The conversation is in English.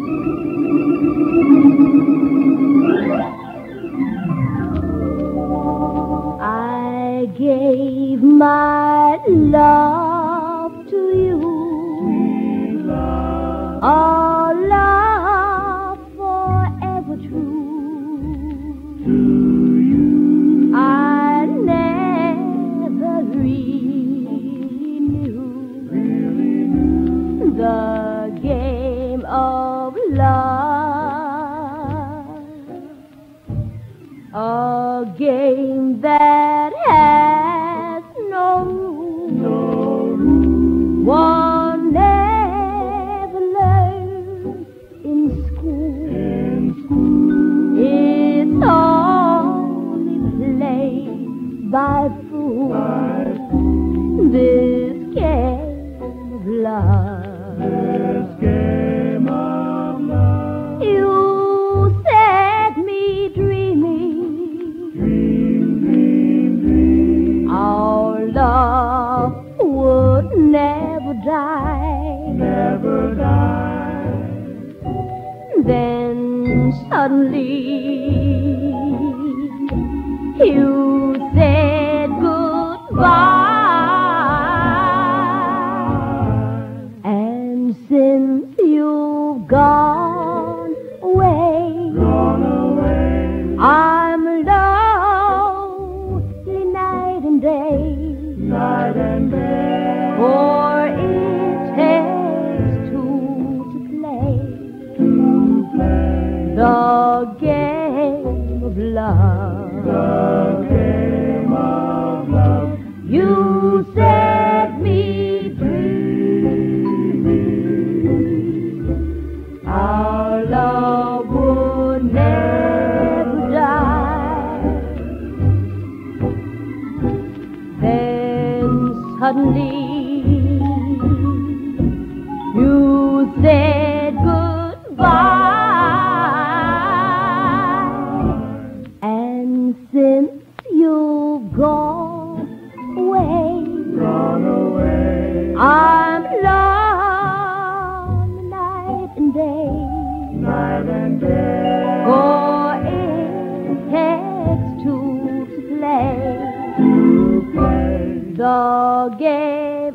I gave my love A game that has no rules. No room. One never learns in school. In school. It's only played by fools. By This game of love. Then suddenly you said goodbye. Game of love. The game of love. You set me free. Our love would never die. Then suddenly gone away, Gone away. I'm lonely night and day. Night and day. For it takes two to play To play. the game.